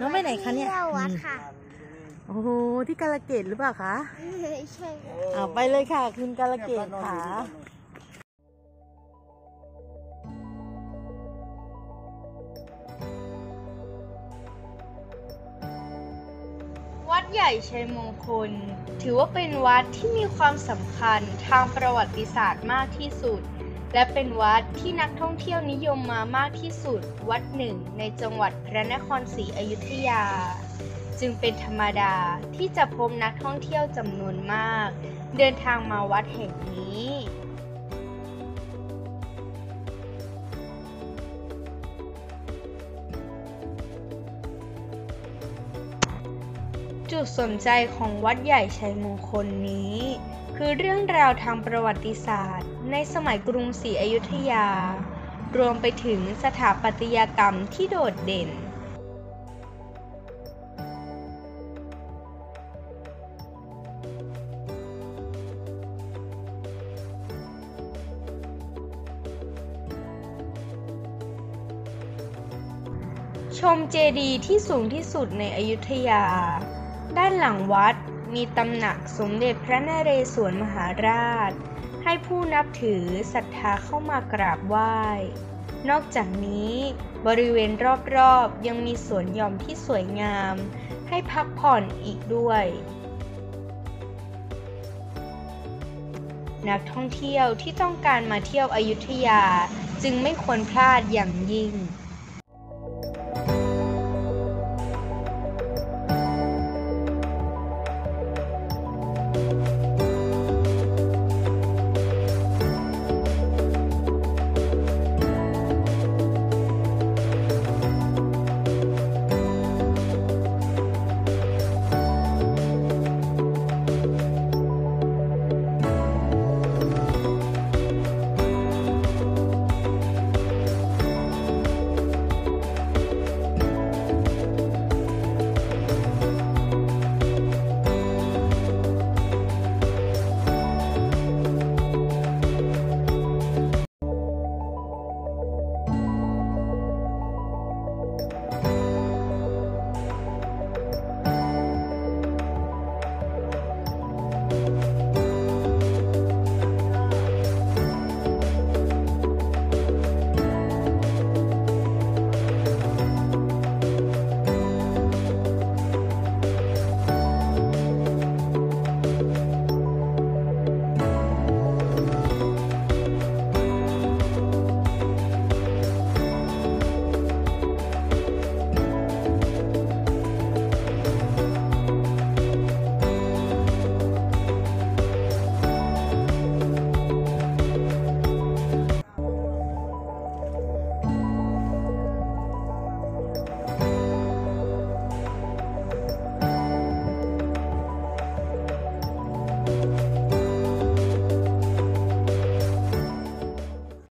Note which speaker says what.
Speaker 1: น้องไปไหนคะเนี่ย
Speaker 2: ที่วัดค่ะ
Speaker 1: โอ้โหที่กาลเกตหรือเปล่าคะ
Speaker 2: ใช่
Speaker 1: เอาไปเลยค่ะ คุณกาลเกตค่ะ
Speaker 3: วัดใหญ่ชัยมงคล ถือว่าเป็นวัดที่มีความสำคัญทางประวัติศาสตร์มากที่สุด และเป็นวัดที่นักท่องเที่ยวนิยมมามากที่สุดวัดหนึ่งในจังหวัดพระนครศรีอยุธยา จึงเป็นธรรมดาที่จะพบนักท่องเที่ยวจำนวนมาก เดินทางมาวัดแห่งนี้จุดสนใจของวัดใหญ่ชัยมงคลนี้ คือเรื่องราวทางประวัติศาสตร์ ในสมัยกรุงศรีอยุธยา รวมไปถึงสถาปัตยกรรมที่โดดเด่น ชมเจดีย์ที่สูงที่สุดในอยุธยา ด้านหลังวัดมีตำหนักสมเด็จพระนเรศวรมหาราช ให้ผู้นับถือศรัทธาเข้ามากราบไหว้ นอกจากนี้บริเวณรอบๆ ยังมีสวนหย่อมที่สวยงาม ให้พักผ่อนอีกด้วย นักท่องเที่ยวที่ต้องการมาเที่ยวอยุธยาจึงไม่ควรพลาดอย่างยิ่ง